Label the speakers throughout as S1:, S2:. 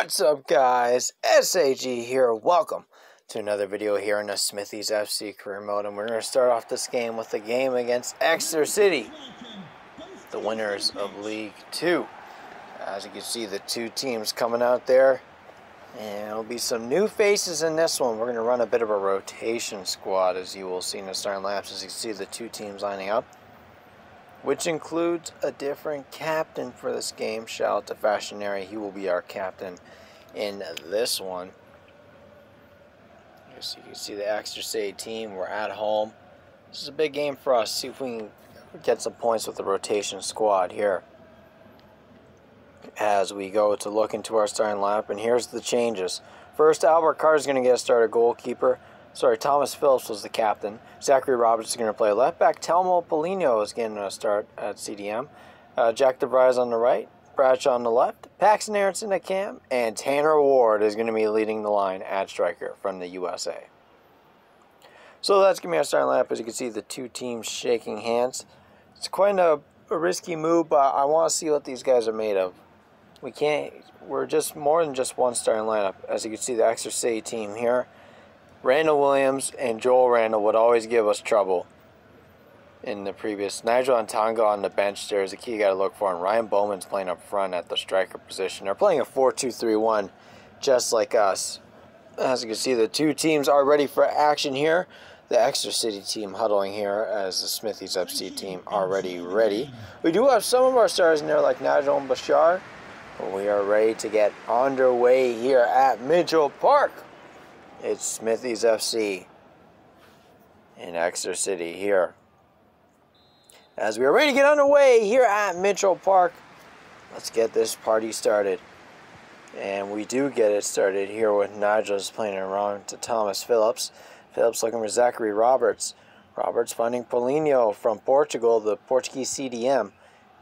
S1: What's up guys? SAG here. Welcome to another video here in the Smithies FC career mode and we're going to start off this game with a game against Exeter City, the winners of League 2. As you can see the two teams coming out there and there'll be some new faces in this one. We're going to run a bit of a rotation squad as you will see in the starting laps as you can see the two teams lining up which includes a different captain for this game. Shout out to Fashionary, he will be our captain in this one. As you can see the Exeter team, we're at home. This is a big game for us. See if we can get some points with the rotation squad here. As we go to look into our starting lineup, and here's the changes. First, Albert Carter is going to get a started goalkeeper. Sorry, Thomas Phillips was the captain. Zachary Roberts is going to play left back. Telmo Polino is getting a start at CDM. Uh, Jack DeVries on the right. Bradshaw on the left. Paxton Aronson at cam. And Tanner Ward is going to be leading the line at striker from the USA. So that's going to be our starting lineup. As you can see, the two teams shaking hands. It's quite a, a risky move, but I want to see what these guys are made of. We can't, we're just more than just one starting lineup. As you can see, the Exeter City team here. Randall Williams and Joel Randall would always give us trouble in the previous. Nigel and Antonga on the bench there is a key you got to look for. And Ryan Bowman's playing up front at the striker position. They're playing a 4 2 3 1 just like us. As you can see, the two teams are ready for action here. The Exeter City team huddling here as the Smithies FC team already ready. We do have some of our stars in there like Nigel and Bashar. We are ready to get underway here at Mitchell Park. It's Smithies FC in Exeter City here. As we are ready to get underway here at Mitchell Park, let's get this party started. And we do get it started here with Nigel's playing it wrong to Thomas Phillips. Phillips looking for Zachary Roberts. Roberts finding Polino from Portugal, the Portuguese CDM.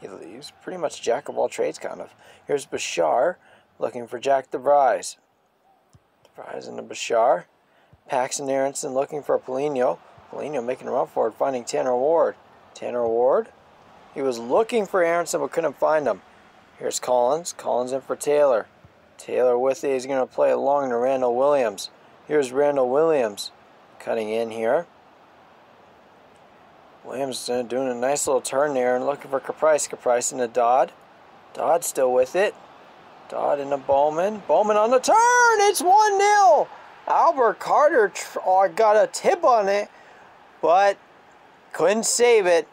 S1: He's pretty much jack of all trades, kind of. Here's Bashar looking for Jack DeVries. Fries into Bashar. Paxton Aronson looking for Polino. Polino making a run for it, finding Tanner Ward. Tanner Ward. He was looking for Aronson but couldn't find him. Here's Collins. Collins in for Taylor. Taylor with it. He's going to play along to Randall Williams. Here's Randall Williams cutting in here. Williams doing a nice little turn there and looking for Caprice. Caprice into Dodd. Dodd still with it. Dodd into Bowman. Bowman on the turn. It's 1 0. Albert Carter oh, got a tip on it, but couldn't save it.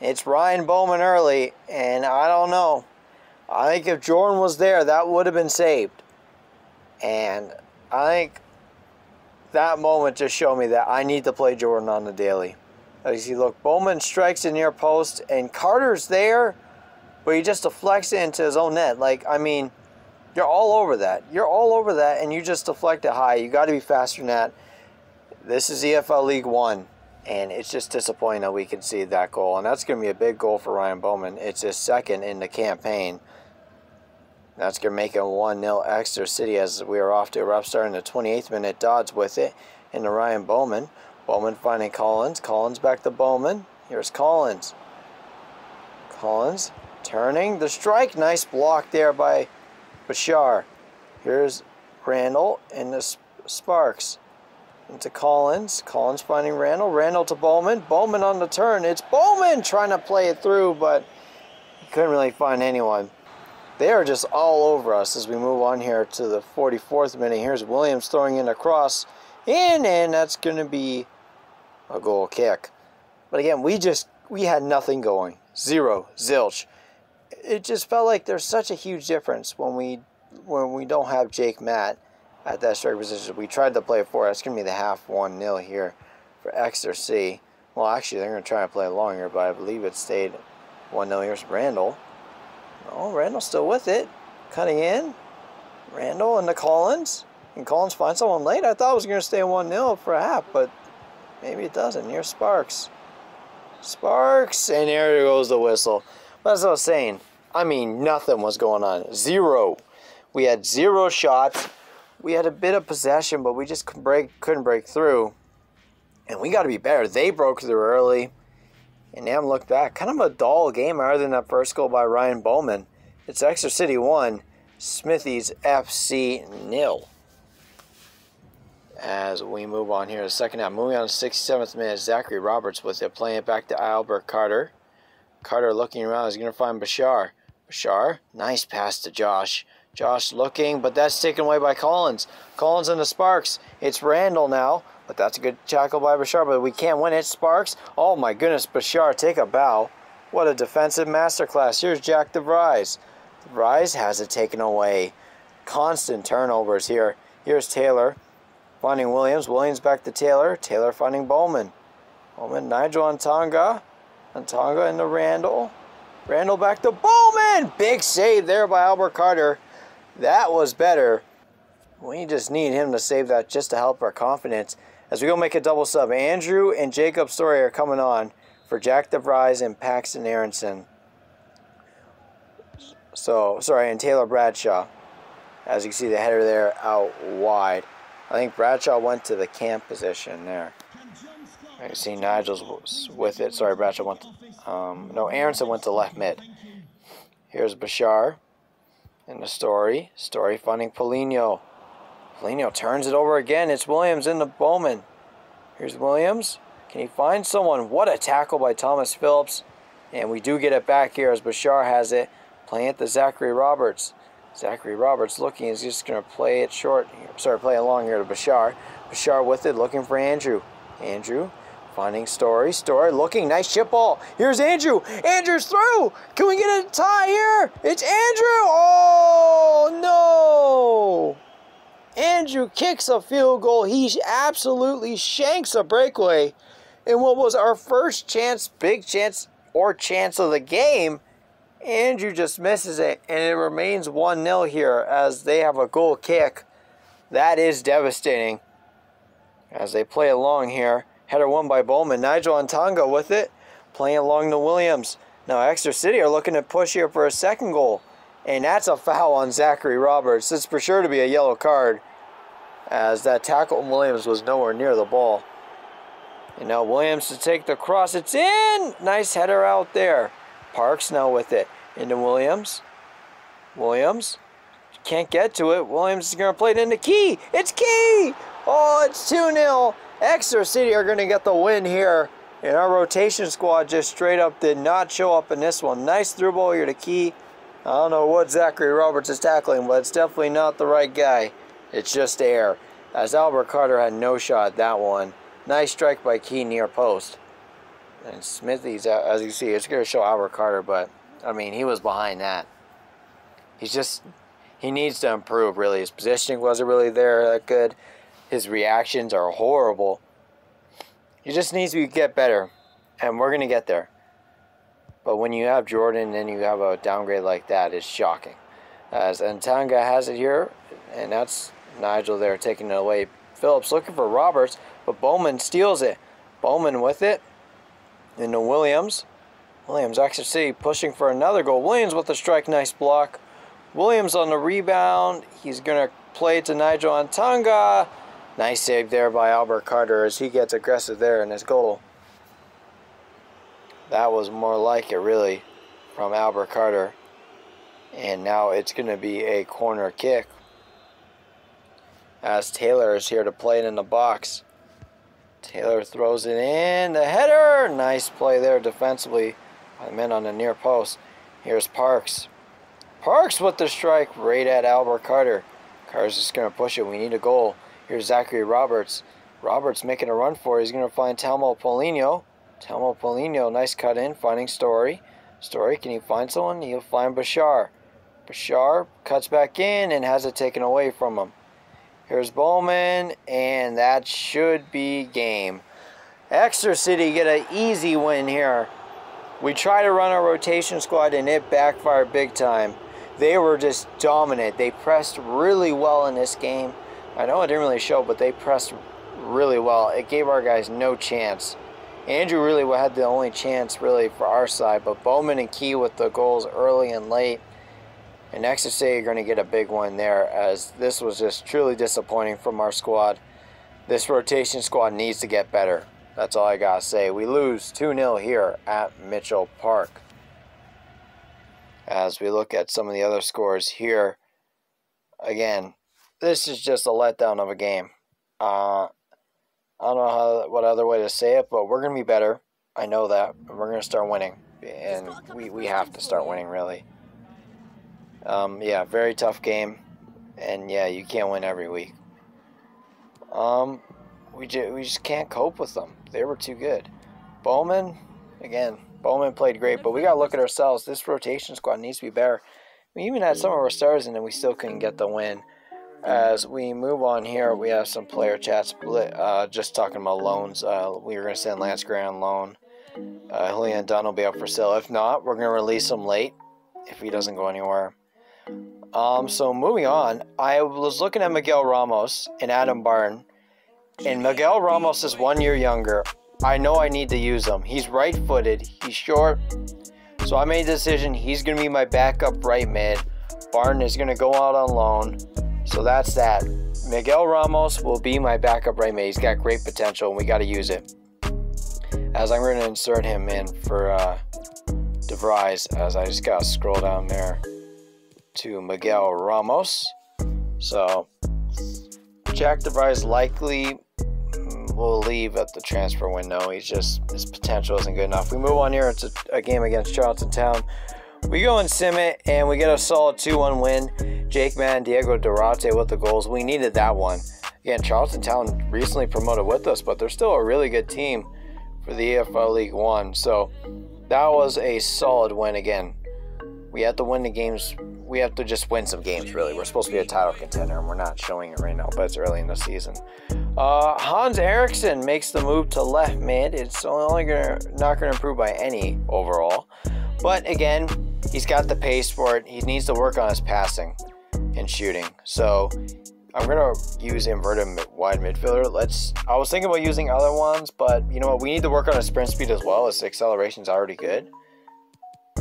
S1: It's Ryan Bowman early, and I don't know. I think if Jordan was there, that would have been saved. And I think that moment just showed me that I need to play Jordan on the daily. As you see, look, Bowman strikes the near post, and Carter's there, but he just deflects it into his own net. Like, I mean, you're all over that. You're all over that, and you just deflect it high. You got to be faster than that. This is EFL League One, and it's just disappointing that we can see that goal. And that's going to be a big goal for Ryan Bowman. It's his second in the campaign. That's going to make it 1 0 Exeter City as we are off to a rough start in the 28th minute. Dodds with it into Ryan Bowman. Bowman finding Collins. Collins back to Bowman. Here's Collins. Collins turning the strike. Nice block there by Bashar. Here's Randall and the Sparks. Into Collins. Collins finding Randall. Randall to Bowman. Bowman on the turn. It's Bowman trying to play it through, but he couldn't really find anyone. They are just all over us as we move on here to the 44th minute. Here's Williams throwing in a cross in, and that's going to be a goal kick. But again, we just we had nothing going. Zero, zilch it just felt like there's such a huge difference when we when we don't have Jake Matt at that striker position. We tried to play it for. It's gonna be the half one nil here for Exeter C. Well, actually, they're gonna try and play longer, but I believe it stayed one 0 Here's Randall. Oh, Randall's still with it, cutting in. Randall and the Collins. And Collins finds someone late. I thought it was going to stay 1 0 for a half, but maybe it doesn't. Here's Sparks. Sparks, and there goes the whistle. But as I was saying, I mean, nothing was going on. Zero. We had zero shots. We had a bit of possession, but we just couldn't break, couldn't break through. And we got to be better. They broke through early. And now look back. Kind of a dull game other than that first goal by Ryan Bowman. It's Exeter City 1, Smithies FC nil. As we move on here the second half. Moving on to 67th minute, Zachary Roberts with it, playing it back to Albert Carter. Carter looking around, He's going to find Bashar. Bashar, nice pass to Josh. Josh looking, but that's taken away by Collins. Collins and the Sparks. It's Randall now, but that's a good tackle by Bashar, but we can't win it. Sparks, oh my goodness, Bashar, take a bow. What a defensive masterclass. Here's Jack DeVries. DeVries has it taken away. Constant turnovers here. Here's Taylor finding Williams. Williams back to Taylor. Taylor finding Bowman. Bowman, Nigel Antonga. Antonga into Randall. Randall back to Bowman. Big save there by Albert Carter. That was better. We just need him to save that just to help our confidence. As we go make a double sub, Andrew and Jacob Story are coming on for Jack DeVries and Paxton Aronson. So, sorry, and Taylor Bradshaw. As you can see, the header there out wide. I think Bradshaw went to the camp position there. I see Nigel's with it. Sorry, Bradshaw went. To, um, no, Aronson went to left mid. Here's Bashar in the story. Story funding Polino. Polino turns it over again. It's Williams in the Bowman. Here's Williams. Can he find someone? What a tackle by Thomas Phillips. And we do get it back here as Bashar has it. Playing it to Zachary Roberts. Zachary Roberts looking is just going to play it short. Sorry, play along here to Bashar. Bashar with it, looking for Andrew. Andrew finding Story. Story looking, nice chip ball. Here's Andrew. Andrew's through. Can we get a tie here? It's Andrew. Oh, no. Andrew kicks a field goal. He absolutely shanks a breakaway in what was our first chance, big chance, or chance of the game. Andrew just misses it, and it remains 1 0 here as they have a goal kick. That is devastating. As they play along here, header won by Bowman. Nigel Antonga with it, playing along to Williams. Now, Exeter City are looking to push here for a second goal, and that's a foul on Zachary Roberts. It's for sure to be a yellow card, as that tackle Williams was nowhere near the ball. And now Williams to take the cross. It's in! Nice header out there. Parks now with it. Into Williams. Williams. Can't get to it. Williams is going to play it into Key. It's Key! Oh, it's 2-0. Exeter City are going to get the win here. And our rotation squad just straight up did not show up in this one. Nice through ball here to Key. I don't know what Zachary Roberts is tackling, but it's definitely not the right guy. It's just air. As Albert Carter had no shot that one. Nice strike by Key near post. And Smithy's, uh, as you see, it's going to show Albert Carter, but, I mean, he was behind that. He's just, he needs to improve, really. His positioning wasn't really there that good. His reactions are horrible. He just needs to get better, and we're going to get there. But when you have Jordan and you have a downgrade like that, it's shocking. As Antanga has it here, and that's Nigel there taking it away. Phillips looking for Roberts, but Bowman steals it. Bowman with it. Into Williams. Williams actually pushing for another goal. Williams with the strike. Nice block. Williams on the rebound. He's going to play to Nigel Antonga. Nice save there by Albert Carter as he gets aggressive there in his goal. That was more like it, really, from Albert Carter. And now it's going to be a corner kick as Taylor is here to play it in the box. Taylor throws it in. The header. Nice play there defensively by the men on the near post. Here's Parks. Parks with the strike right at Albert Carter. Carter's just going to push it. We need a goal. Here's Zachary Roberts. Roberts making a run for it. He's going to find Telmo Polino. Telmo Polino, nice cut in, finding Story. Story, can he find someone? He'll find Bashar. Bashar cuts back in and has it taken away from him. Here's Bowman, and that should be game. Exeter City get an easy win here. We try to run our rotation squad, and it backfired big time. They were just dominant. They pressed really well in this game. I know it didn't really show, but they pressed really well. It gave our guys no chance. Andrew really had the only chance really for our side, but Bowman and Key with the goals early and late and next to say you're going to get a big one there as this was just truly disappointing from our squad. This rotation squad needs to get better. That's all I got to say. We lose 2-0 here at Mitchell Park. As we look at some of the other scores here, again, this is just a letdown of a game. Uh, I don't know how what other way to say it, but we're gonna be better. I know that, and we're gonna start winning, and we we have to start winning really. Um, yeah, very tough game, and yeah, you can't win every week. Um, we just we just can't cope with them. They were too good. Bowman, again, Bowman played great, but we gotta look at ourselves. This rotation squad needs to be better. We even had some of our stars and we still couldn't get the win. As we move on here, we have some player chats. Uh, just talking about loans. Uh, we were going to send Lance Gray on loan. Uh, Julian Dunn will be up for sale. If not, we're going to release him late if he doesn't go anywhere. Um, so moving on, I was looking at Miguel Ramos and Adam Barn, and Miguel Ramos is one year younger. I know I need to use him. He's right-footed. He's short. So I made a decision. He's going to be my backup right mid. Barton is going to go out on loan. So that's that. Miguel Ramos will be my backup right mid. He's got great potential, and we got to use it. As I'm going to insert him in for uh, DeVries, as I just got to scroll down there to Miguel Ramos. So Jack DeVries likely will leave at the transfer window. He's just his potential isn't good enough. We move on here. It's a, a game against Charlton Town. We go and sim it, and we get a solid 2-1 win. Jake Mann, Diego Durante with the goals. We needed that one. Again, Charlton Town recently promoted with us, but they're still a really good team for the EFL League One. So that was a solid win again. We have to win the games. We have to just win some games, really. We're supposed to be a title contender, and we're not showing it right now, but it's early in the season. Uh, Hans Eriksson makes the move to left mid. It's only gonna not going to improve by any overall. But again, he's got the pace for it. He needs to work on his passing and shooting. So I'm gonna use inverted wide midfielder. Let's. I was thinking about using other ones, but you know what? We need to work on his sprint speed as well. His acceleration's already good.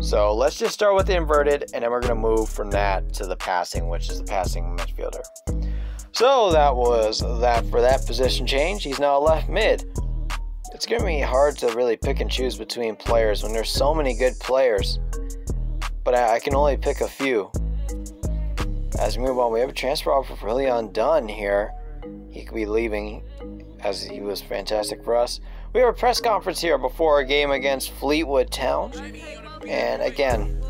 S1: So let's just start with the inverted, and then we're gonna move from that to the passing, which is the passing midfielder. So that was that for that position change. He's now left mid. It's gonna be hard to really pick and choose between players when there's so many good players but I, I can only pick a few. As we move on, we have a transfer offer for Leon Dunn here. He could be leaving as he was fantastic for us. We have a press conference here before a game against Fleetwood Town. And again,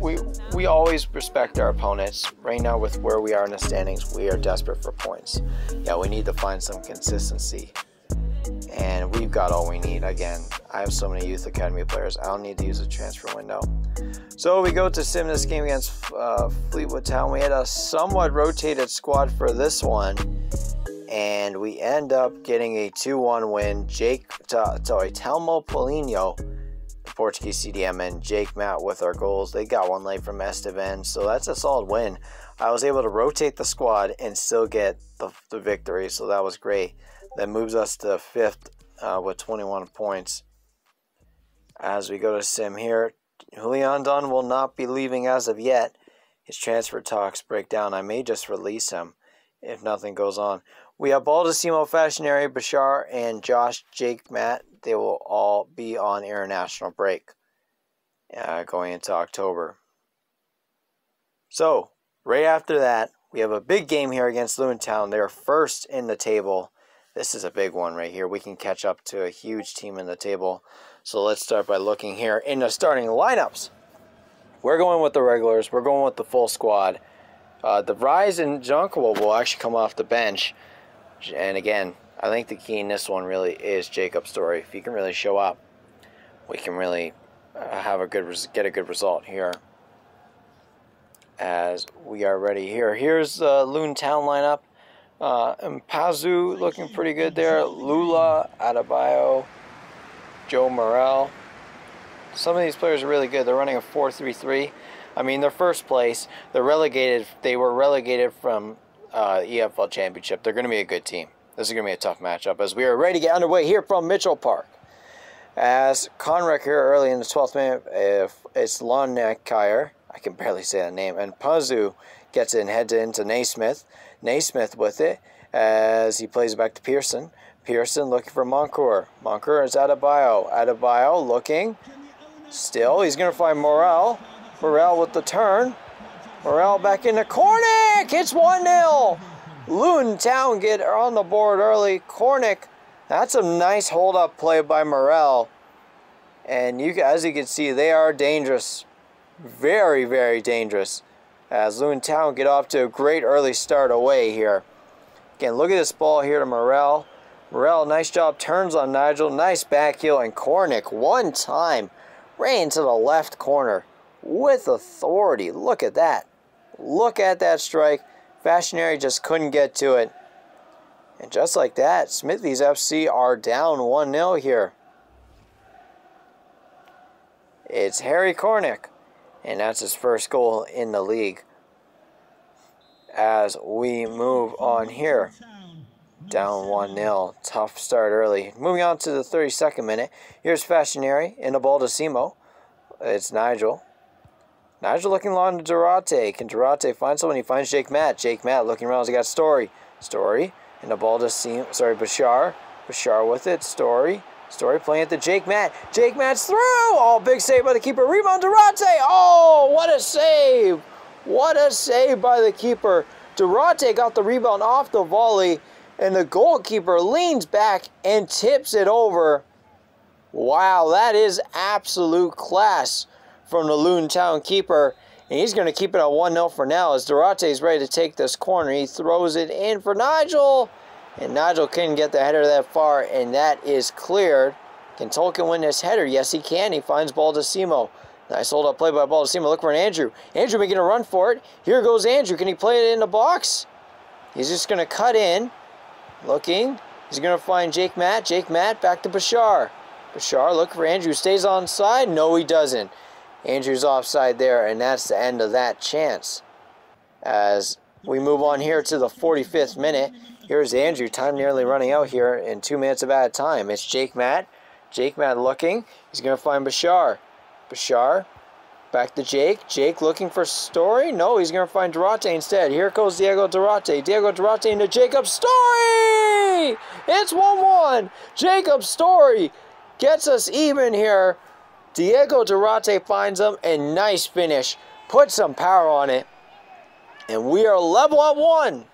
S1: we we always respect our opponents. Right now, with where we are in the standings, we are desperate for points. Yeah, we need to find some consistency and we've got all we need. Again, I have so many youth academy players. I don't need to use a transfer window. So we go to sim this game against uh, Fleetwood Town. We had a somewhat rotated squad for this one, and we end up getting a 2-1 win. Jake, sorry, Telmo Polino, Portuguese CDM, and Jake Matt with our goals. They got one late from Estevan, so that's a solid win. I was able to rotate the squad and still get the, the victory, so that was great. That moves us to fifth uh, with 21 points. As we go to Sim here, Julian Dunn will not be leaving as of yet. His transfer talks break down. I may just release him if nothing goes on. We have Baldessimo Fashionary, Bashar, and Josh Jake Matt. They will all be on international break uh, going into October. So, right after that, we have a big game here against Town. They're first in the table this is a big one right here. We can catch up to a huge team in the table. So let's start by looking here in the starting lineups. We're going with the regulars. We're going with the full squad. Uh, the Rise and Junkwell will actually come off the bench. And again, I think the key in this one really is Jacob's story. If he can really show up, we can really uh, have a good get a good result here. As we are ready here. Here's the Luton Town lineup. Uh, Pazu looking pretty good there. Lula, Adebayo, Joe Morrell. Some of these players are really good. They're running a 4-3-3. I mean, they're first place. They're relegated. They were relegated from uh, EFL Championship. They're going to be a good team. This is going to be a tough matchup as we are ready to get underway here from Mitchell Park. As Cornick here early in the 12th minute, if it's Lonekire, I can barely say that name, and Pazu gets in, heads into Naismith. Naismith with it as he plays it back to Pearson. Pearson looking for Moncur. Moncur is Adebayo. looking. Still, he's going to find Morrell. Morrell with the turn. Morrell back into Cornick. It's 1-0. Luton Town get on the board early. Cornick, that's a nice hold-up play by Morrell. And you, as you can see, they are dangerous. Very, very dangerous. Uh, As Luton Town get off to a great early start away here. Again, look at this ball here to Morrell. Morrell, nice job, turns on Nigel. Nice back heel, and Cornick, one time, ran to the left corner with authority. Look at that. Look at that strike. Fashionary just couldn't get to it. And just like that, Smithies FC are down 1-0 here. It's Harry Cornick, and that's his first goal in the league. As we move on here, down 1-0. Tough start early. Moving on to the 32nd minute. Here's Fashionary in the ball to Simo. It's Nigel. Nigel looking long to Durate. Can Durate find someone? He finds Jake Matt. Jake Matt looking around. He's got Story. Story in the ball to Simo. Sorry, Bashar. Bashar with it. Story. Story playing it to Jake Matt. Jake Matt's through. Oh, big save by the keeper. Rebound Durate. Oh, what a save. What a save by the keeper. Durate got the rebound off the volley, and the goalkeeper leans back and tips it over. Wow, that is absolute class from the Luton Town keeper. And he's going to keep it at 1 0 for now as Durate is ready to take this corner. He throws it in for Nigel. And Nigel couldn't get the header that far, and that is cleared. Can Tolkien win this header? Yes, he can. He finds Baldessimo. Nice hold up play by Baldessimo. Look for an Andrew. Andrew making a run for it. Here goes Andrew. Can he play it in the box? He's just going to cut in. Looking. He's going to find Jake Matt. Jake Matt back to Bashar. Bashar looking for Andrew. Stays on side. No, he doesn't. Andrew's offside there, and that's the end of that chance. As we move on here to the 45th minute. Here's Andrew. Time nearly running out here in two minutes of added time. It's Jake Matt. Jake Matt looking. He's going to find Bashar. Bashar. Back to Jake. Jake looking for Story. No, he's going to find Durate instead. Here goes Diego Durate. Diego Durate into Jacob Story. It's 1-1. Jacob Story gets us even here. Diego Durate finds him, and nice finish. Put some power on it. And we are level at one.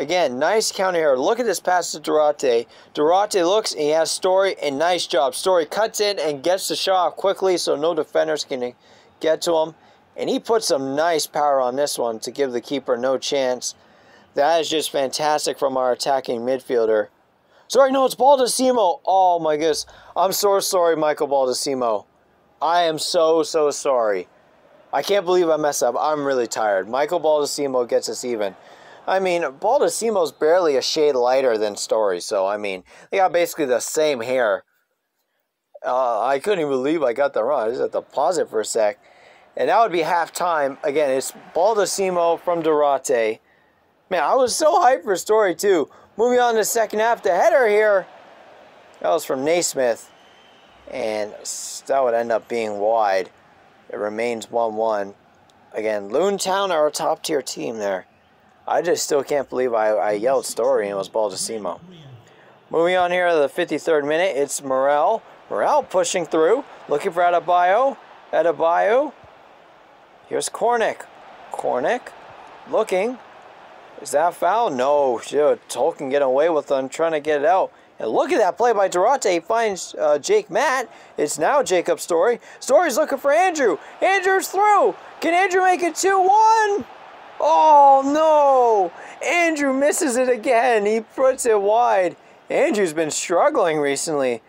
S1: Again, nice counter here. Look at this pass to Durate. Durate looks, he has Story, and nice job. Story cuts in and gets the shot off quickly so no defenders can get to him. And he puts some nice power on this one to give the keeper no chance. That is just fantastic from our attacking midfielder. Sorry, no, it's Baldessimo. Oh my goodness. I'm so sorry, Michael Baldessimo. I am so, so sorry. I can't believe I messed up. I'm really tired. Michael Baldessimo gets us even. I mean, Baldessimo's barely a shade lighter than Story, so I mean, they got basically the same hair. Uh, I couldn't even believe I got that wrong. I just had to pause it for a sec. And that would be halftime. Again, it's Baldessimo from Durate. Man, I was so hyped for Story, too. Moving on to second half, the header here. That was from Naismith and that would end up being wide. It remains 1-1. Again, Luton Town are a top-tier team there. I just still can't believe I, I yelled story and it was Baldessimo. Moving on here to the 53rd minute, it's Morrell. Morrell pushing through, looking for Adebayo. Adebayo. Here's Cornick. Cornick looking. Is that foul? No. Tolkien getting away with them, trying to get it out. And look at that play by Durate. He finds uh, Jake Matt. It's now Jacob's story. Story's looking for Andrew. Andrew's through. Can Andrew make it 2-1? Oh, no. Andrew misses it again. He puts it wide. Andrew's been struggling recently.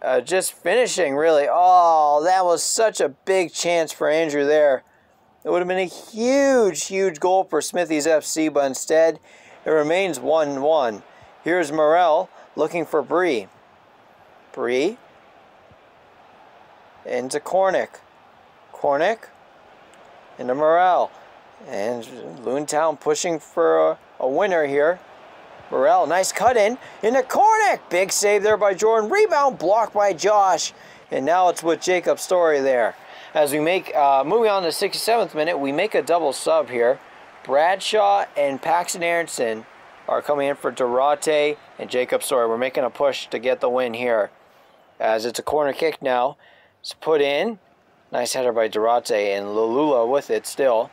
S1: Uh, just finishing, really. Oh, that was such a big chance for Andrew there. It would have been a huge, huge goal for Smithies FC, but instead it remains 1-1. Here's Morrell looking for Bree. Bree into Cornick. Cornick into Morrell. And Luton Town pushing for a, a winner here. Morrell, nice cut in. in the corner. Big save there by Jordan. Rebound blocked by Josh. And now it's with Jacob Story there. As we make, uh, moving on to the 67th minute, we make a double sub here. Bradshaw and Paxton Aronson are coming in for Durate and Jacob Story. We're making a push to get the win here. As it's a corner kick now. It's put in. Nice header by Durate and Lua Lua with it still.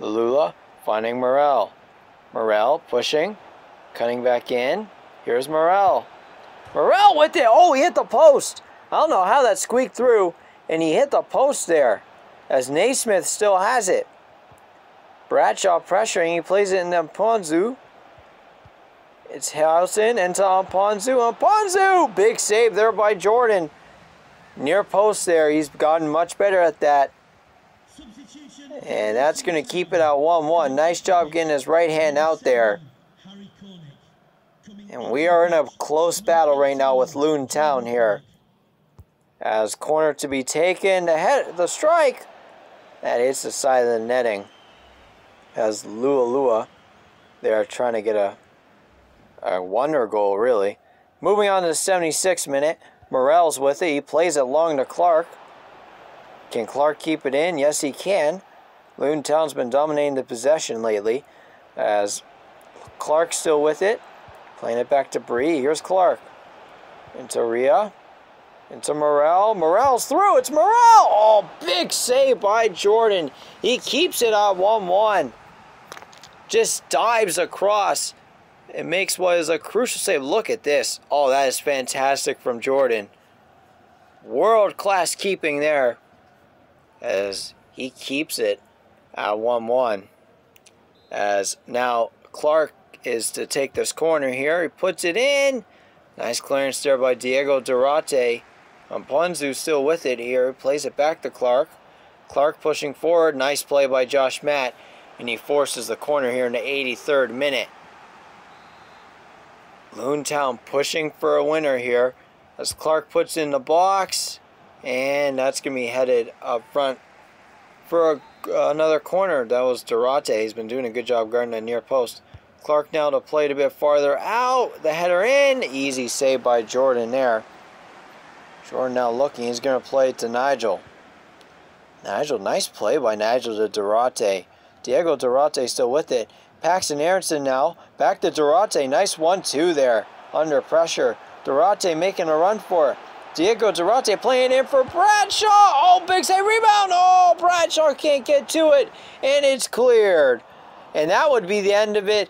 S1: Lua Lua finding Morrell. Morrell pushing, cutting back in. Here's Morrell. Morrell with it. Oh, he hit the post. I don't know how that squeaked through, and he hit the post there as Naismith still has it. Bradshaw pressuring. He plays it in the Ponzu. It's Housen into Ponzu. Ponzu! Big save there by Jordan. Near post there. He's gotten much better at that. And that's going to keep it at 1-1. Nice job getting his right hand out there. And we are in a close battle right now with Luton Town here. As corner to be taken. The, head, the strike. That hits the side of the netting. As Lua Lua. They are trying to get a, a wonder goal, really. Moving on to the 76th minute. Morrell's with it. He plays it long to Clark. Can Clark keep it in? Yes, he can. Luton Town's been dominating the possession lately. As Clark still with it. Playing it back to Bree. Here's Clark. Into Rea. Into Morrell. Morrell's through. It's Morrell. Oh, big save by Jordan. He keeps it on 1-1. Just dives across. It makes what is a crucial save. Look at this. Oh, that is fantastic from Jordan. World-class keeping there. As he keeps it Uh, at 1-1. As now Clark is to take this corner here. He puts it in. Nice clearance there by Diego Durate. Um, Ponzu still with it here. Plays it back to Clark. Clark pushing forward. Nice play by Josh Matt. And he forces the corner here in the 83rd minute. Luton Town pushing for a winner here. As Clark puts in the box. And that's going to be headed up front for a, another corner. That was Durate. He's been doing a good job guarding the near post. Clark now to play it a bit farther out. The header in. Easy save by Jordan there. Jordan now looking. He's going to play it to Nigel. Nigel, nice play by Nigel to Durate. Diego Durate still with it. Paxton Aronson now. Back to Durate. Nice 1-2 there. Under pressure. Durate making a run for it. Diego Durate playing in for Bradshaw. Oh, big save rebound. Oh, Bradshaw can't get to it. And it's cleared. And that would be the end of it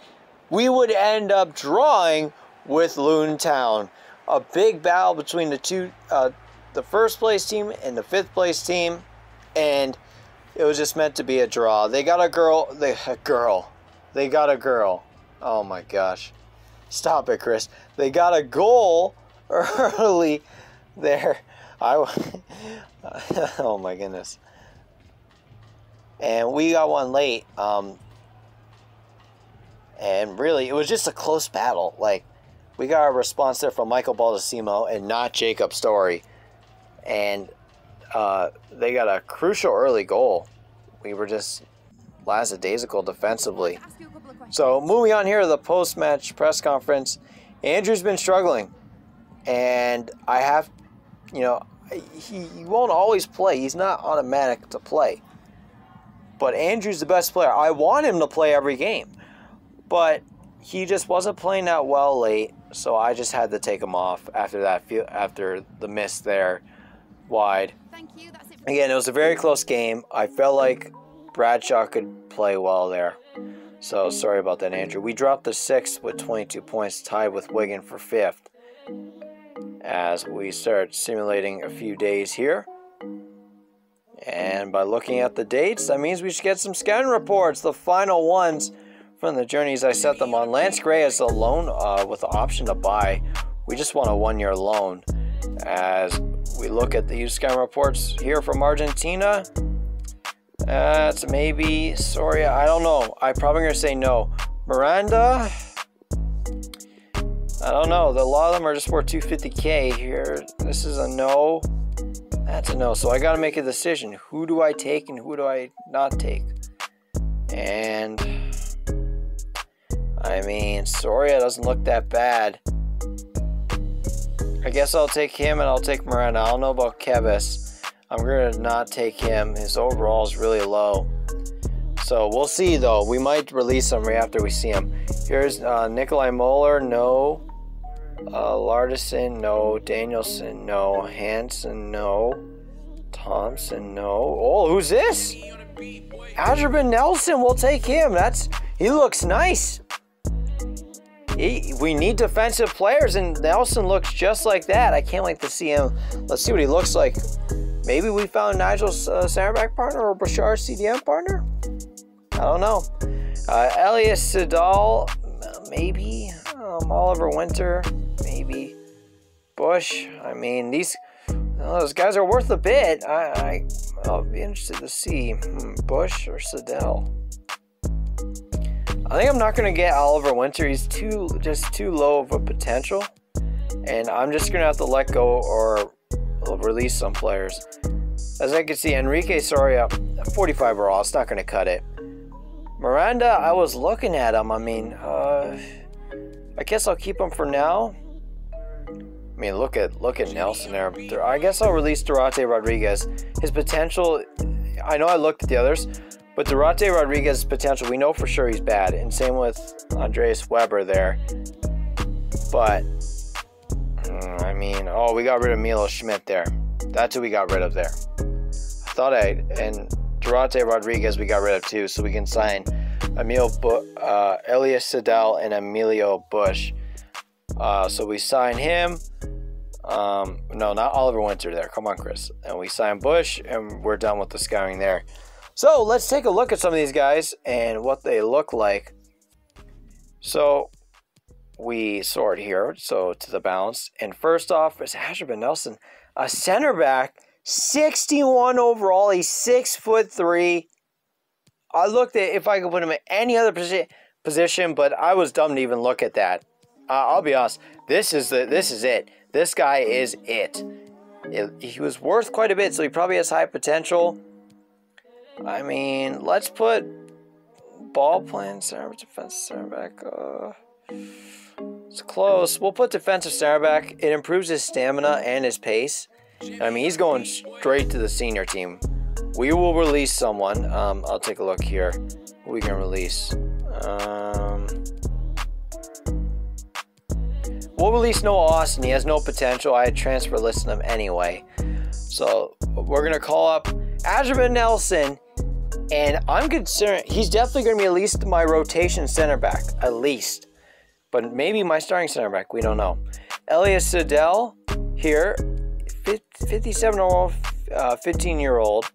S1: we would end up drawing with Luton Town. A big battle between the two, uh, the first place team and the fifth place team, and it was just meant to be a draw. They got a girl, they a girl, they got a girl. Oh my gosh, stop it, Chris. They got a goal early there. I, oh my goodness. And we got one late. Um, and really, it was just a close battle. Like, we got a response there from Michael Baldessimo and not Jacob Story. And uh, they got a crucial early goal. We were just lackadaisical defensively. So, moving on here to the post match press conference, Andrew's been struggling. And I have, you know, he, he won't always play. He's not automatic to play. But Andrew's the best player. I want him to play every game but he just wasn't playing that well late, so I just had to take him off after that after the miss there wide. Thank you. It Again, it was a very close game. I felt like Bradshaw could play well there. So sorry about that, Andrew. We dropped the sixth with 22 points, tied with Wigan for fifth. As we start simulating a few days here. And by looking at the dates, that means we should get some scouting reports. The final ones from the journeys I set them on. Lance Gray is a loan uh, with the option to buy. We just want a one-year loan. As we look at the sky reports here from Argentina, that's maybe Soria. I don't know. I'm probably gonna say no. Miranda. I don't know. A lot of them are just worth 250k here. This is a no. That's a no. So I got to make a decision. Who do I take and who do I not take? And I mean, Soria doesn't look that bad. I guess I'll take him and I'll take Miranda. I don't know about Kebis. I'm going to not take him. His overall is really low. So we'll see though. We might release him right after we see him. Here's uh, Nikolai Moeller. No. Uh, Lardison, no. Danielson, no. Hanson, no. Thompson, no. Oh, who's this? Adrian Nelson, we'll take him. That's he looks nice. He, we need defensive players, and Nelson looks just like that. I can't wait to see him. Let's see what he looks like. Maybe we found Nigel's uh, center back partner or Bashar CDM partner. I don't know. Uh, Elias Sedal, maybe. Um, Oliver Winter, maybe. Bush. I mean, these those guys are worth a bit. I, I will be interested to see hmm, Bush or Sedell. I think I'm not gonna get Oliver Winter. He's too just too low of a potential, and I'm just gonna have to let go or release some players. As I can see, Enrique Soria, 45 overall. It's not gonna cut it. Miranda, I was looking at him. I mean, uh, I guess I'll keep him for now. I mean, look at look at Nelson there. I guess I'll release Durate Rodriguez. His potential, I know I looked at the others, but Durate Rodriguez's potential, we know for sure he's bad. And same with Andreas Weber there. But, mm, I mean, oh, we got rid of Milo Schmidt there. That's who we got rid of there. I thought I, and Durate Rodriguez we got rid of too, so we can sign Emil, Bu- uh, Elias Sedal and Emilio Bush. Uh, so we sign him. Um, no, not Oliver Winter there. Come on, Chris. And we sign Bush, and we're done with the scouting there. So let's take a look at some of these guys and what they look like. So we sort here, so to the balance. And first off is Asher Nelson, a center back, 61 overall. He's six foot three. I looked at if I could put him in any other position, position, but I was dumb to even look at that. Uh, I'll be honest. This is the this is it. This guy is it. it. He was worth quite a bit, so he probably has high potential. I mean, let's put ball playing center defensive center back. Uh, it's close. We'll put defensive center back. It improves his stamina and his pace. I mean, he's going straight to the senior team. We will release someone. Um, I'll take a look here. We can release. Um, We'll release Noah Austin. He has no potential. I had transfer listed him anyway. So we're going to call up Azraban Nelson. And I'm concerned, he's definitely going to be at least my rotation center back. At least. But maybe my starting center back. We don't know. Elias Sedell here. 57 year old, uh, 15 year old.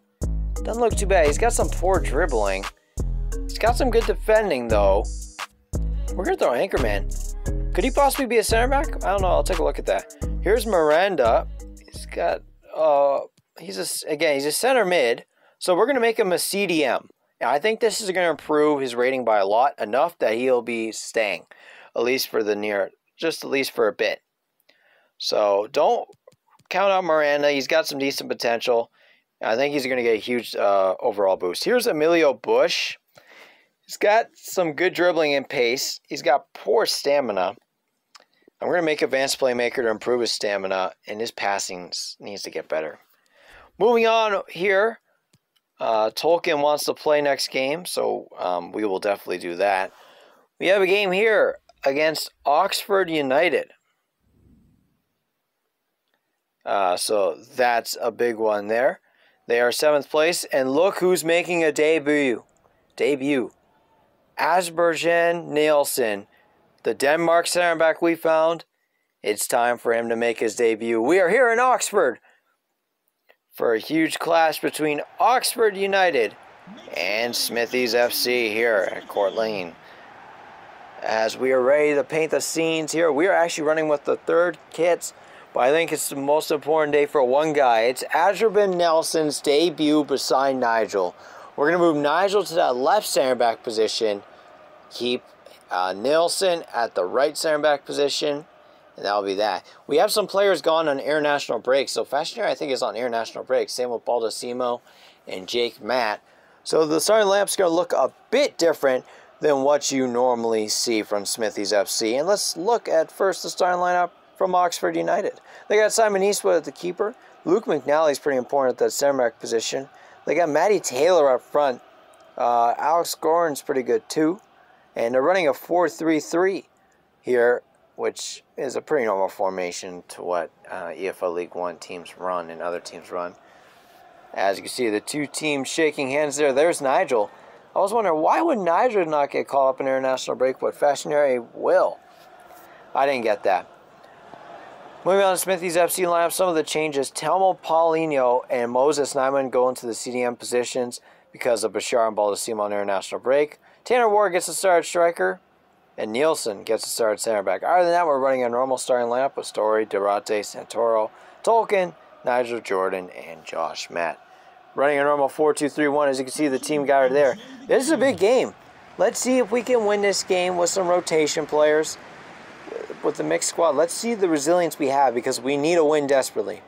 S1: Doesn't look too bad. He's got some poor dribbling. He's got some good defending, though. We're going to throw Anchorman. Could he possibly be a center back? I don't know. I'll take a look at that. Here's Miranda. He's got, uh, he's a, again, he's a center mid. So we're going to make him a CDM. I think this is going to improve his rating by a lot, enough that he'll be staying, at least for the near, just at least for a bit. So don't count out Miranda. He's got some decent potential. I think he's going to get a huge uh, overall boost. Here's Emilio Bush. He's got some good dribbling and pace. He's got poor stamina. I'm going to make advanced playmaker to improve his stamina, and his passing needs to get better. Moving on here, uh, Tolkien wants to play next game, so um, we will definitely do that. We have a game here against Oxford United. Uh, so that's a big one there. They are seventh place, and look who's making a debut. Debut. Asbergen Nielsen, the Denmark center back we found. It's time for him to make his debut. We are here in Oxford for a huge clash between Oxford United and Smithies FC here at Court Lane. As we are ready to paint the scenes here, we are actually running with the third kits, but I think it's the most important day for one guy. It's Azurban Nelson's debut beside Nigel. We're going to move Nigel to that left center back position keep uh, Nielsen at the right center back position. And that'll be that. We have some players gone on international breaks. So Fashionaire, I think, is on international break. Same with Baldessimo and Jake Matt. So the starting lamp's going to look a bit different than what you normally see from Smithies FC. And let's look at first the starting lineup from Oxford United. They got Simon Eastwood at the keeper. Luke McNally is pretty important at that center back position. They got Matty Taylor up front. Uh, Alex Gorrin's pretty good too. And they're running a 4-3-3 here which is a pretty normal formation to what uh, EFL League One teams run and other teams run. As you can see, the two teams shaking hands there. There's Nigel. I was wondering, why would Nigel not get called up in international break, but Fashionary will? I didn't get that. Moving on to Smithies FC lineup, some of the changes. Telmo Polino and Moses Nyman go into the CDM positions because of Bashar and Baldessimo on international break. Tanner Ward gets a start striker and Nielsen gets to start center back. Other than that, we're running a normal starting lineup with Story, Durate, Santoro, Tolkien, Nigel Jordan, and Josh Matt. Running a normal 4-2-3-1. As you can see, the team got it there. This is a big game. Let's see if we can win this game with some rotation players, with the mixed squad. Let's see the resilience we have because we need a win desperately.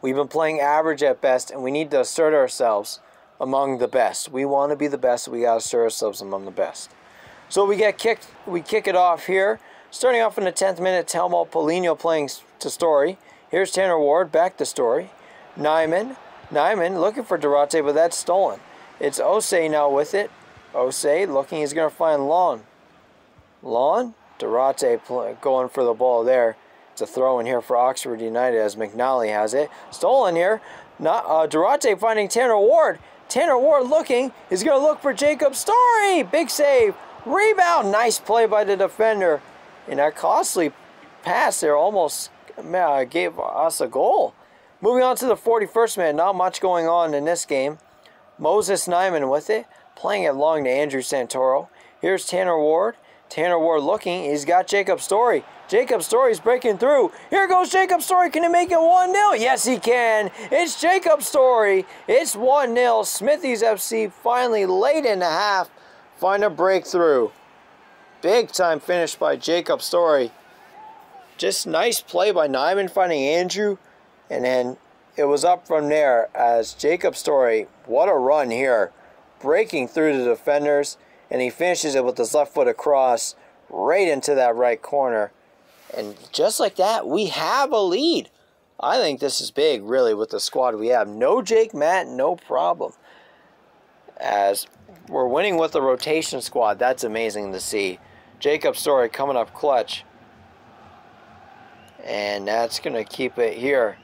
S1: We've been playing average at best, and we need to assert ourselves among the best. We want to be the best, we got to assert ourselves among the best. So we get kicked. We kick it off here. Starting off in the 10th minute, Telmo Polino playing to Story. Here's Tanner Ward back to Story. Nyman. Nyman looking for Durate, but that's stolen. It's Osei now with it. Osei looking. He's going to find Lawn. Lawn. Durate going for the ball there. It's a throw in here for Oxford United as McNally has it. Stolen here. Not uh, Durate finding Tanner Ward. Tanner Ward looking. He's going to look for Jacob Story. Big save Rebound. Nice play by the defender. And that costly pass there almost uh, gave us a goal. Moving on to the 41st minute. Not much going on in this game. Moses Nyman with it. Playing it long to Andrew Santoro. Here's Tanner Ward. Tanner Ward looking. He's got Jacob Story. Jacob Story's breaking through. Here goes Jacob Story. Can he make it 1 0? Yes, he can. It's Jacob Story. It's 1 0. Smithies FC finally late in the half find a breakthrough. Big time finish by Jacob Story. Just nice play by Nyman finding Andrew. And then it was up from there as Jacob Story, what a run here. Breaking through the defenders. And he finishes it with his left foot across right into that right corner. And just like that, we have a lead. I think this is big, really, with the squad we have. No Jake Matt, no problem. As we're winning with the rotation squad. That's amazing to see. Jacob Story coming up clutch. And that's going to keep it here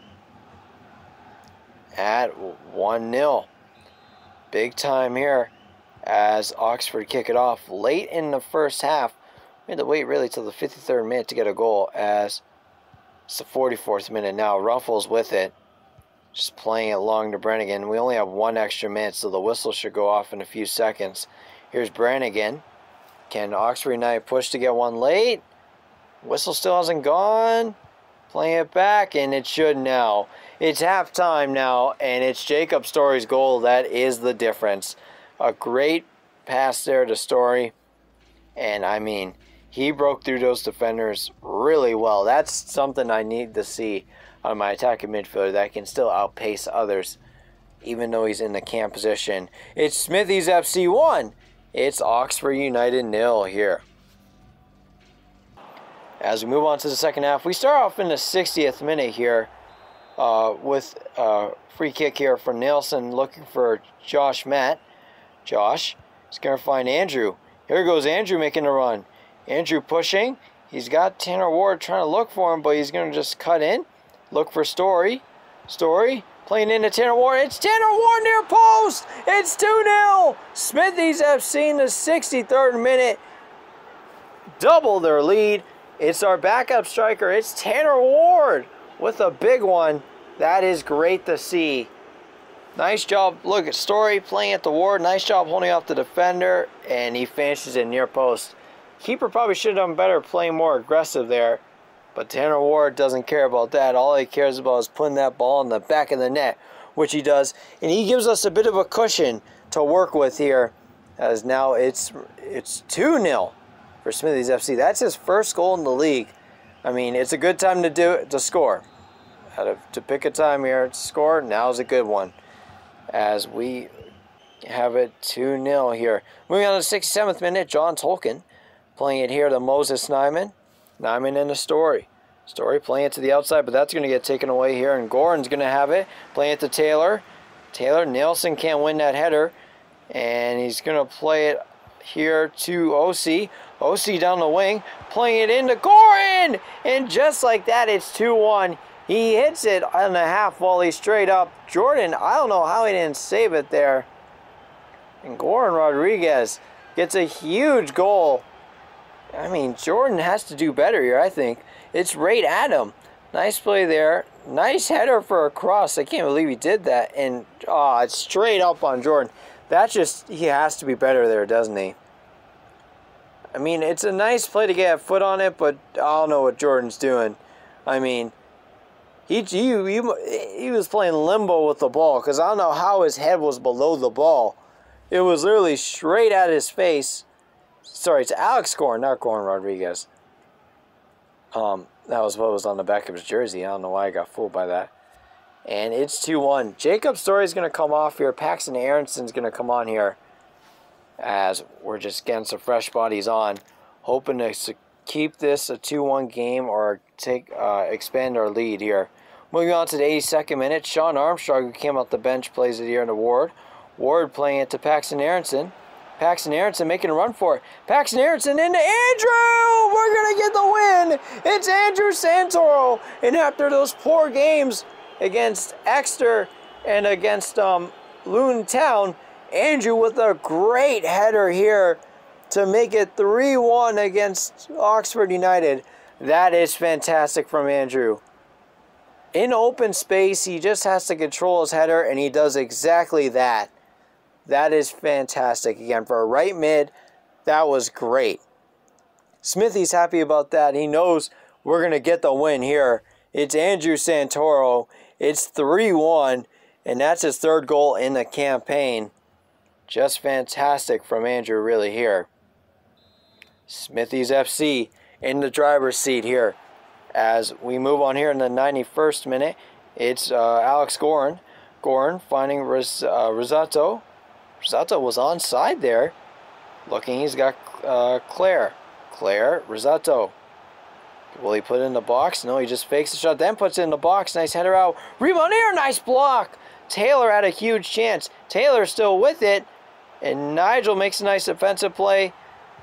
S1: at 1-0. Big time here as Oxford kick it off late in the first half. We had to wait really till the 53rd minute to get a goal as it's the 44th minute now. Ruffels with it. Just playing it long to Brannagan. We only have one extra minute, so the whistle should go off in a few seconds. Here's Brannagan. Can Oxford United push to get one late? Whistle still hasn't gone. Playing it back, and it should now. It's halftime now, and it's Jacob Story's goal. That is the difference. A great pass there to Story. And I mean, he broke through those defenders really well. That's something I need to see on my attacking midfielder that can still outpace others, even though he's in the cam position. It's Smithies FC 1. It's Oxford United nil here. As we move on to the second half, we start off in the 60th minute here uh, with a free kick here for Nelson looking for Josh Matt. Josh is going to find Andrew. Here goes Andrew making a run. Andrew pushing. He's got Tanner Ward trying to look for him, but he's going to just cut in. Look for Story. Story playing into Tanner Ward. It's Tanner Ward near post. It's 2-0. Smithies have seen the 63rd minute double their lead. It's our backup striker. It's Tanner Ward with a big one. That is great to see. Nice job. Look at Story playing at the Ward. Nice job holding off the defender. And he finishes in near post. Keeper probably should have done better playing more aggressive there. But Tanner Ward doesn't care about that. All he cares about is putting that ball in the back of the net, which he does. And he gives us a bit of a cushion to work with here, as now it's it's 2-0 for Smithies FC. That's his first goal in the league. I mean, it's a good time to do it, to score. To, to pick a time here to score, now's a good one. As we have it 2-0 here. Moving on to the 67th minute, John Tolkien playing it here to Moses Nyman. Nyman in the story. Story playing it to the outside, but that's going to get taken away here. And Gordon's going to have it. Playing it to Taylor. Taylor, Nelson can't win that header. And he's going to play it here to OC. OC down the wing, playing it into Gorrin! And just like that, it's 2-1. He hits it on a half volley straight up. Jordan, I don't know how he didn't save it there. And Gorrin Rodriguez gets a huge goal. I mean, Jordan has to do better here, I think. It's right at him. Nice play there. Nice header for a cross. I can't believe he did that. And, oh, it's straight up on Jordan. That just, he has to be better there, doesn't he? I mean, it's a nice play to get a foot on it, but I don't know what Jordan's doing. I mean, he, he, he, was playing limbo with the ball because I don't know how his head was below the ball. It was literally straight at his face. Sorry, it's Alex Gorrin, not Gorrin Rodriguez. Um, that was what was on the back of his jersey. I don't know why I got fooled by that. And it's 2-1. Jacob Story is going to come off here. Paxton Aronson's going to come on here as we're just getting some fresh bodies on. Hoping to keep this a 2-1 game or take uh, expand our lead here. Moving on to the 82nd minute, Sean Armstrong, who came off the bench, plays it here in the Ward. Ward playing it to Paxton Aronson. Paxton Aronson making a run for it. Paxton Aronson into Andrew! We're going to get the win! It's Andrew Santoro! And after those poor games against Exeter and against um, Luton Town, Andrew with a great header here to make it 3-1 against Oxford United. That is fantastic from Andrew. In open space, he just has to control his header, and he does exactly that. That is fantastic. Again, for a right mid, that was great. Smithy's happy about that. He knows we're going to get the win here. It's Andrew Santoro. It's 3-1, and that's his third goal in the campaign. Just fantastic from Andrew really here. Smithy's FC in the driver's seat here. As we move on here in the 91st minute, it's uh, Alex Gorrin. Gorrin finding Ris uh, Risotto Risotto was on side there. Looking, he's got uh, Claire. Claire, Risotto. Will he put it in the box? No, he just fakes the shot, then puts it in the box. Nice header out. Rebound nice block. Taylor had a huge chance. Taylor still with it. And Nigel makes a nice defensive play.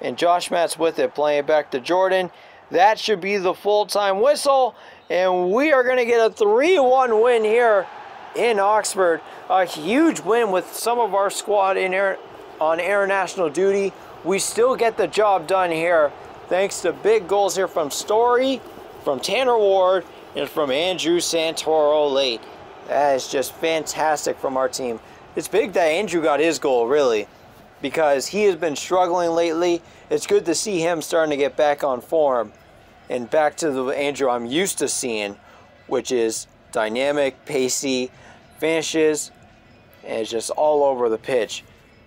S1: And Josh Matt's with it, playing back to Jordan. That should be the full-time whistle. And we are going to get a 3-1 win here in Oxford. A huge win with some of our squad in air, on international duty. We still get the job done here thanks to big goals here from Story, from Tanner Ward, and from Andrew Santoro late. That is just fantastic from our team. It's big that Andrew got his goal, really, because he has been struggling lately. It's good to see him starting to get back on form and back to the Andrew I'm used to seeing, which is dynamic, pacey, finishes, and just all over the pitch,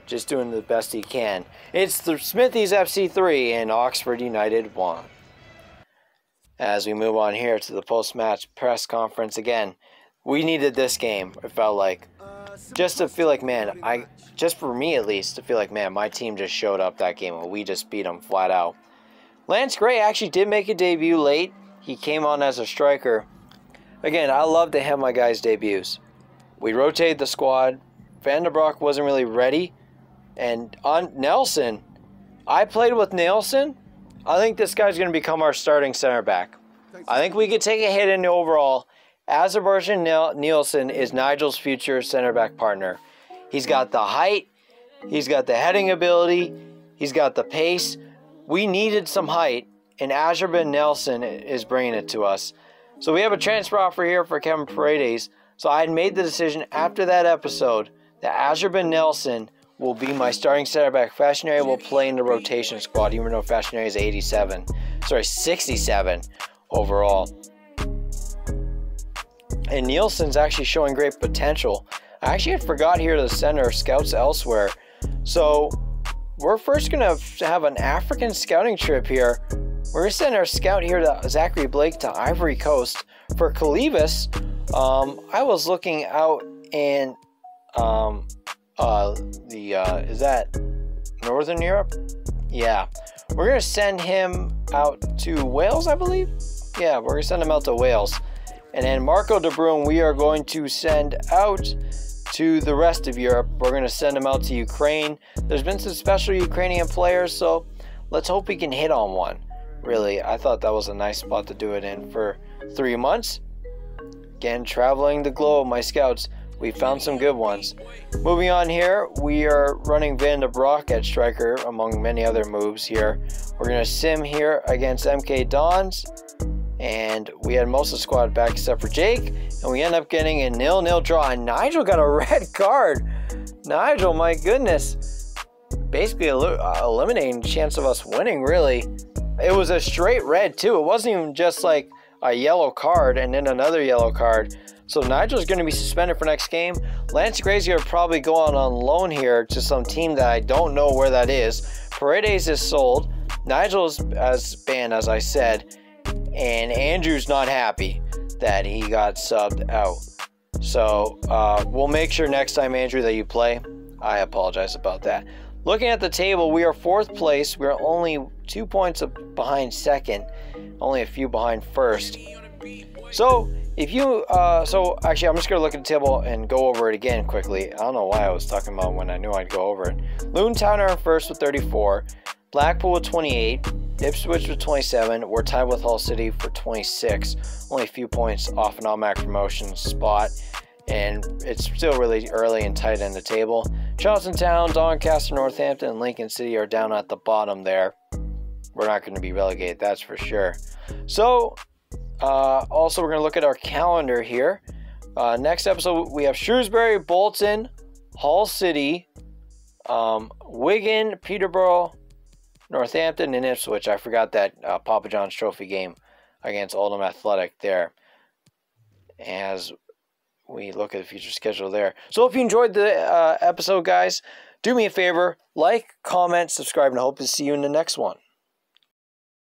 S1: just doing the best he can. It's the Smithies FC3 and Oxford United 1. As we move on here to the post-match press conference again, we needed this game, it felt like. Just to feel like, man, I just for me at least, to feel like, man, my team just showed up that game and we just beat them flat out. Lance Gray actually did make a debut late. He came on as a striker. Again, I love to have my guys' debuts. We rotated the squad. Van der Broek wasn't really ready. And on Nelson, I played with Nelson. I think this guy's going to become our starting center back. I think we could take a hit in the overall. Azerbaijan Nielsen is Nigel's future center back partner. He's got the height, he's got the heading ability, he's got the pace. We needed some height, and Azerbaijan Nelson is bringing it to us. So we have a transfer offer here for Kevin Paredes. So I had made the decision after that episode that Azerbaijan Nelson will be my starting center back. Fashionary will play in the rotation squad, even though Fashionary is 87. Sorry, 67 overall. And Nielsen's actually showing great potential. I actually had forgot here to send our scouts elsewhere. So we're first going to have an African scouting trip here. We're to send our scout here to Zachary Blake to Ivory Coast for Calivas. Um, I was looking out in um, uh, the uh, is that Northern Europe? Yeah, we're gonna send him out to Wales, I believe. Yeah, we're gonna send him out to Wales, and then Marco De Bruin, we are going to send out to the rest of Europe. We're gonna send him out to Ukraine. There's been some special Ukrainian players, so let's hope we can hit on one. Really, I thought that was a nice spot to do it in for three months. Again, traveling the globe, my scouts, we found some good ones. Moving on here, we are running Van de Broek at striker, among many other moves here. We're going to sim here against MK Dons, and we had most of the squad back except for Jake, and we end up getting a nil-nil draw, and Nigel got a red card. Nigel, my goodness. Basically uh, eliminating chance of us winning, really. It was a straight red, too. It wasn't even just like a yellow card and then another yellow card. So Nigel's going to be suspended for next game. Lance Grazier will probably go on on loan here to some team that I don't know where that is. Paredes is sold. Nigel's as banned, as I said. And Andrew's not happy that he got subbed out. So uh, we'll make sure next time, Andrew, that you play. I apologize about that. Looking at the table, we are fourth place. We're only two points behind second, only a few behind first. So if you, uh, so actually, I'm just gonna look at the table and go over it again quickly. I don't know why I was talking about when I knew I'd go over it. Luton Town are first with 34, Blackpool with 28, Ipswich with 27. We're tied with Hull City for 26, only a few points off an automatic promotion spot, and it's still really early and tight in the table. Charlton Town, Doncaster, Northampton, and Lincoln City are down at the bottom there. We're not going to be relegated, that's for sure. So uh, also, we're going to look at our calendar here. Uh, next episode, we have Shrewsbury, Bolton, Hull City, um, Wigan, Peterborough, Northampton, and Ipswich. I forgot that uh, Papa John's Trophy game against Oldham Athletic there. As we look at the future schedule there. So, if you enjoyed the uh, episode, guys, do me a favor like, comment, subscribe, and I hope to see you in the next one.